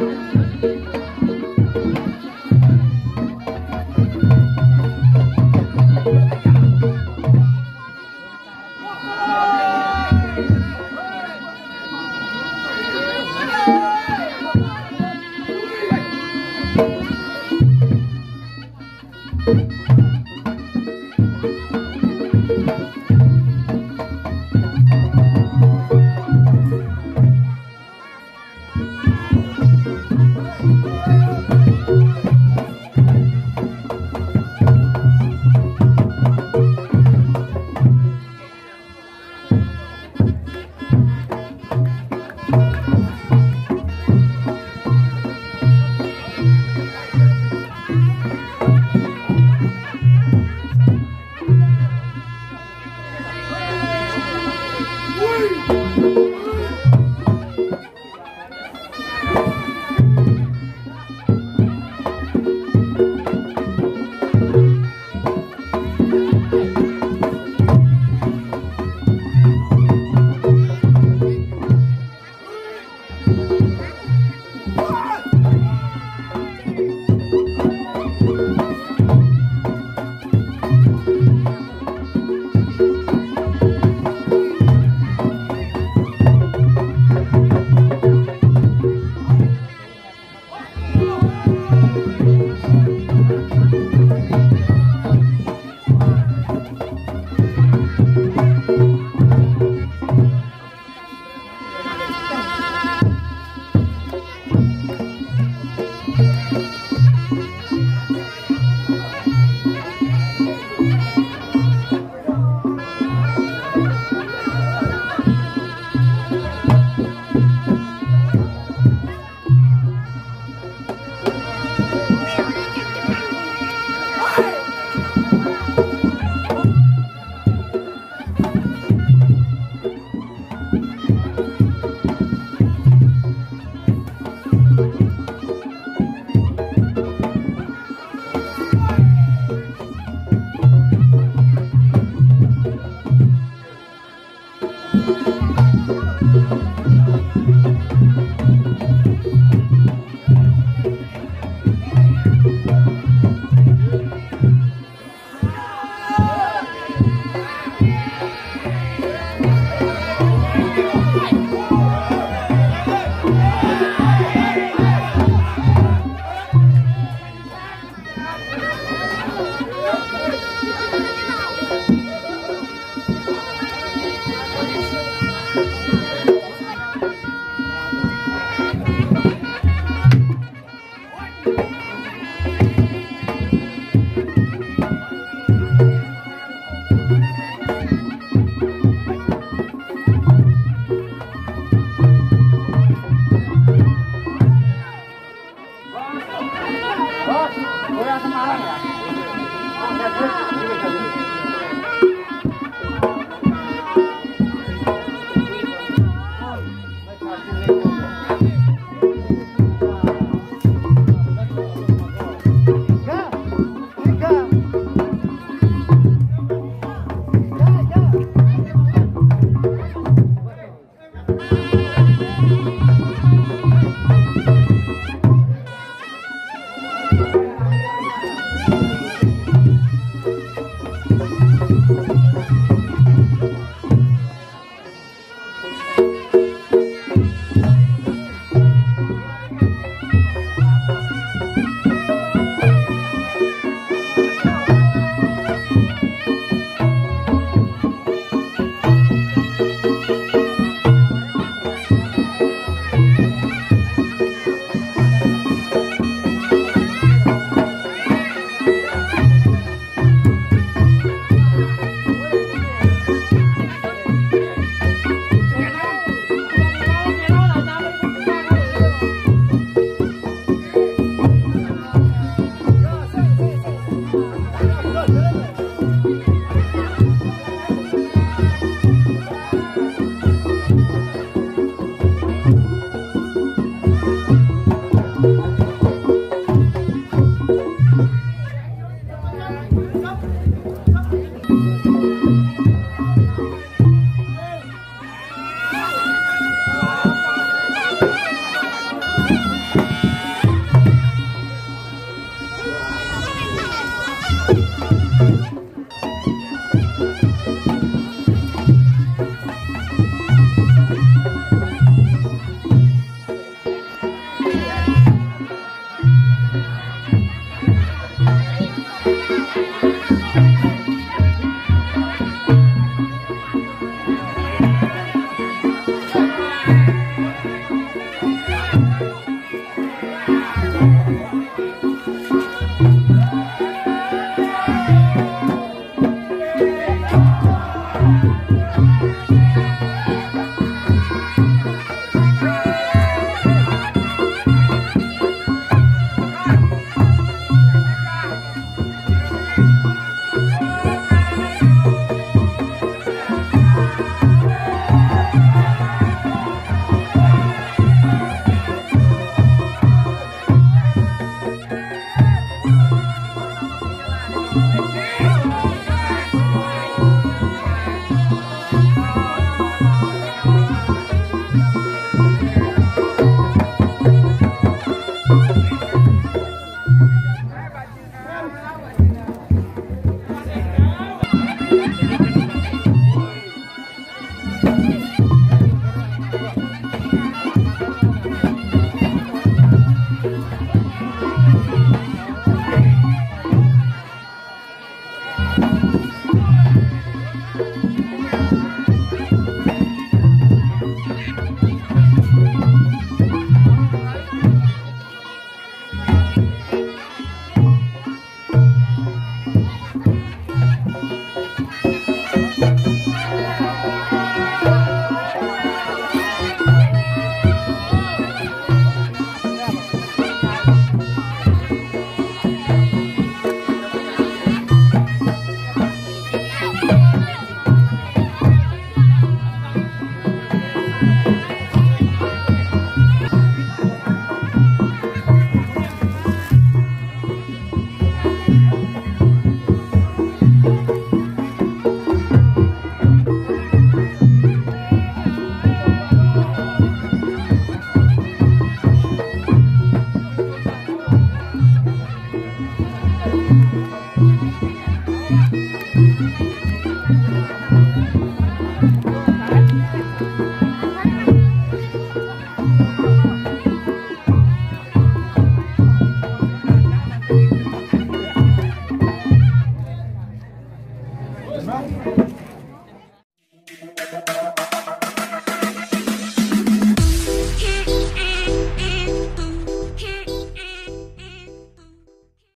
Música Música Thank